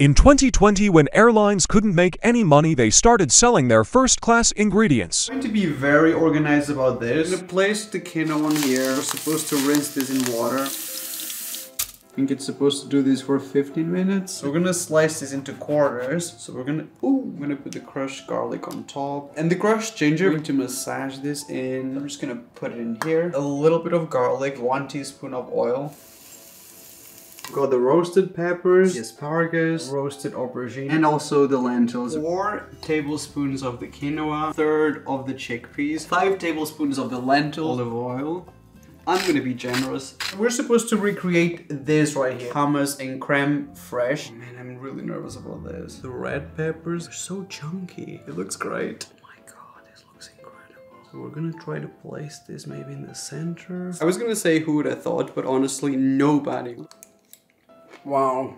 In 2020, when airlines couldn't make any money, they started selling their first class ingredients. I'm going to be very organized about this. I'm gonna place the quinoa on here. We're supposed to rinse this in water. I think it's supposed to do this for 15 minutes. So we're gonna slice this into quarters. So we're gonna, ooh, I'm gonna put the crushed garlic on top. And the crushed ginger, I'm going to massage this in. I'm just gonna put it in here. A little bit of garlic, one teaspoon of oil. Got the roasted peppers, the asparagus, roasted aubergine, and also the lentils. Four tablespoons of the quinoa, third of the chickpeas, five tablespoons of the lentil, olive oil. I'm gonna be generous. We're supposed to recreate this right here. Hummus and creme fraiche. Oh, man, I'm really nervous about this. The red peppers are so chunky. It looks great. Oh my god, this looks incredible. So we're gonna try to place this maybe in the center. I was gonna say who would have thought, but honestly, nobody. Wow.